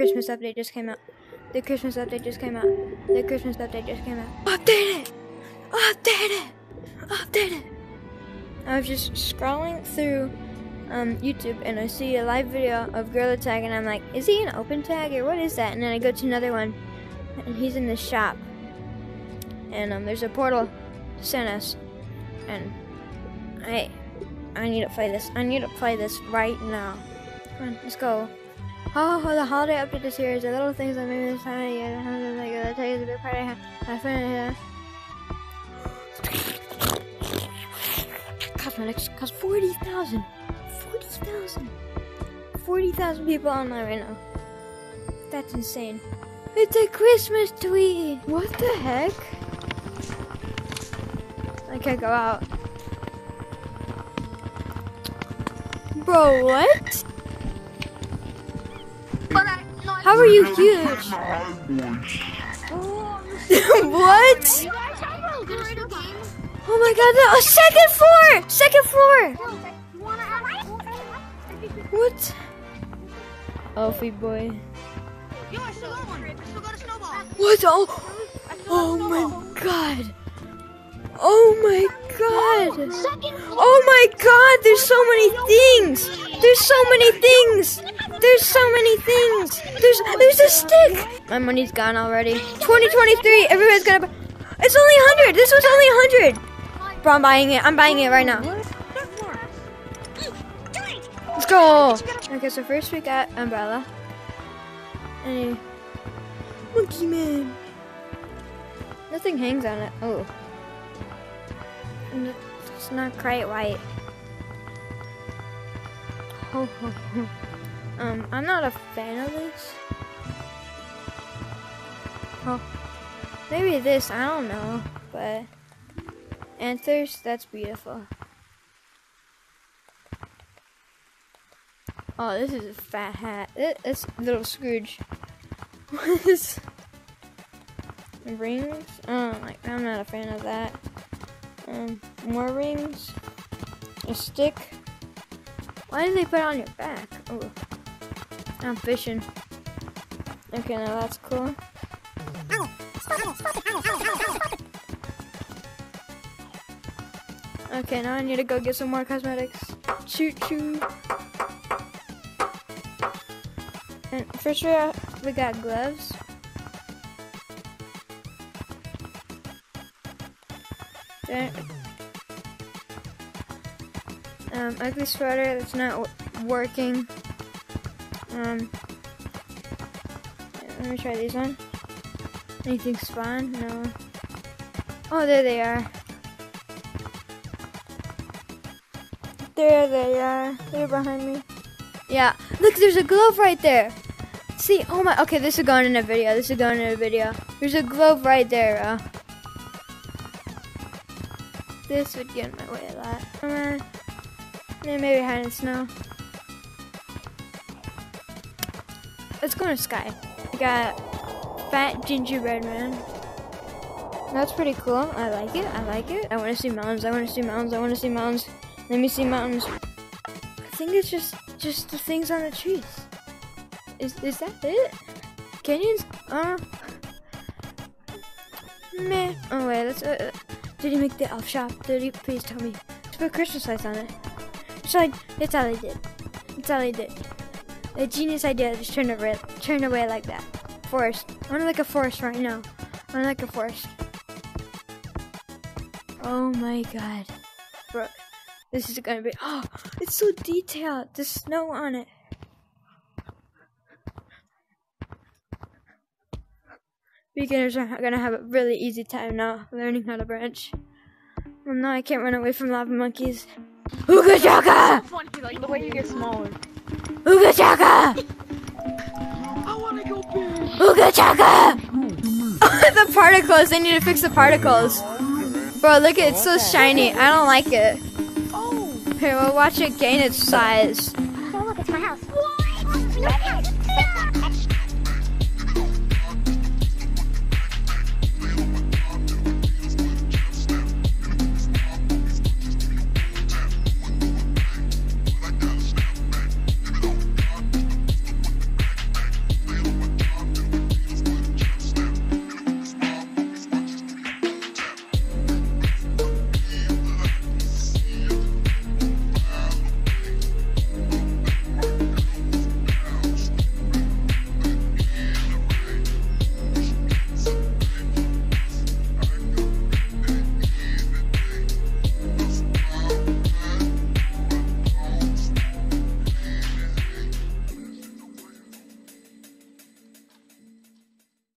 Christmas update just came out. The Christmas update just came out. The Christmas update just came out. Update it! Update it! Update it! I was just scrolling through um, YouTube and I see a live video of Gorilla Tag and I'm like, is he an open tag or what is that? And then I go to another one and he's in the shop. And um, there's a portal to send us. And I I need to play this. I need to play this right now. Come on, let's go. Oh, the holiday update this year is the little things that made me this time of year. Like, I tell you the big part I have. I find Cosmetics cost 40,000. 40,000. 40,000 people online right now. That's insane. It's a Christmas tweet. What the heck? I can't go out. Bro, what? How are you huge? what? Oh my god, the oh, second floor! Second floor! What? Alfie boy. What? Oh, oh my god. Oh my god. Oh my god, there's so many things. There's so many things. There's so many things. There's there's a stick. My money's gone already. 2023, everybody's gonna buy. It's only 100. This was only 100. Bro, I'm buying it. I'm buying it right now. Let's go. Okay, so first we got umbrella. And monkey man. Nothing hangs on it. Oh. It's not quite white. Um, I'm not a fan of this. Oh, maybe this, I don't know, but anthers, that's beautiful. Oh, this is a fat hat. It's little Scrooge. What is rings? Oh, like I'm not a fan of that. Um, more rings. A stick. Why did they put it on your back? Oh. I'm fishing. Okay, now that's cool. Okay, now I need to go get some more cosmetics. Choo choo. And for sure, we got gloves. There. Um, ugly sweater that's not working. Um, let me try these on. Anything spawn? No. Oh, there they are. There they are. They're behind me. Yeah. Look, there's a glove right there. See, oh my, okay, this is going in a video. This is going in a video. There's a glove right there, uh. This would get in my way a lot. On. Maybe hide in snow. Let's go to Sky. We got Fat Gingerbread Man. That's pretty cool. I like it. I like it. I want to see mountains. I want to see mountains. I want to see mountains. Let me see mountains. I think it's just just the things on the trees. Is is that it? Canyons? Uh. Meh. Oh wait. Let's. Uh, did he make the elf shop? Did he? Please tell me. Let's put Christmas lights on it. So I, that's all I did. That's all I did. A genius idea. Just turned away, turn away like that. Forest. I want to like a forest right now. I want like a forest. Oh my god, bro, this is gonna be. Oh, it's so detailed. The snow on it. Beginners are gonna have a really easy time now learning how to branch. Well, now I can't run away from lava monkeys. Ooga chaka! Funny, like the way you get smaller. Ooga chaka! I wanna go big! Ooga chaka! the particles, they need to fix the particles. Bro, look at it, it's so shiny. I don't like it. Oh. Here, we'll watch it gain its size. Oh, look, it's my house.